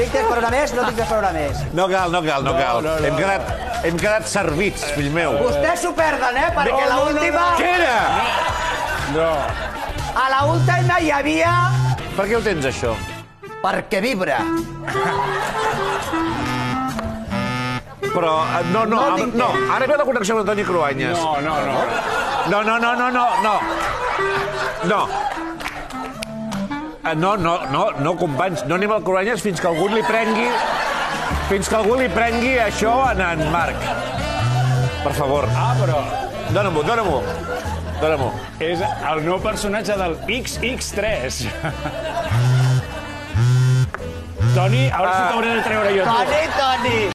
Tinc temps per una més? No tinc temps per una més. No cal, no cal, no, No, cal. no, no, hem, no. quedat, hem quedat servits, fill meu. Vostès s'ho perden, eh? Perquè No, no, no, l'última... Què era? No. A la última hi havia... Per què ho tens, això? Perquè vibra. Però, eh, no, no, No amb- no, ara ve la connexió amb Antoni Cruanyes. No, no, no. No, no, no, no, no, no. No. Eh, No, no, no, no, companys, no anem al Cruanyes fins que algú li prengui... Fins que algú li prengui això en en Marc. Per favor. Ah, però Dóna-m'ho, dóna-m'ho. Dóna-m'ho. és el nou personatge del XX3. Toni, ara sí t'hauré de treure jo. Toni, Toni.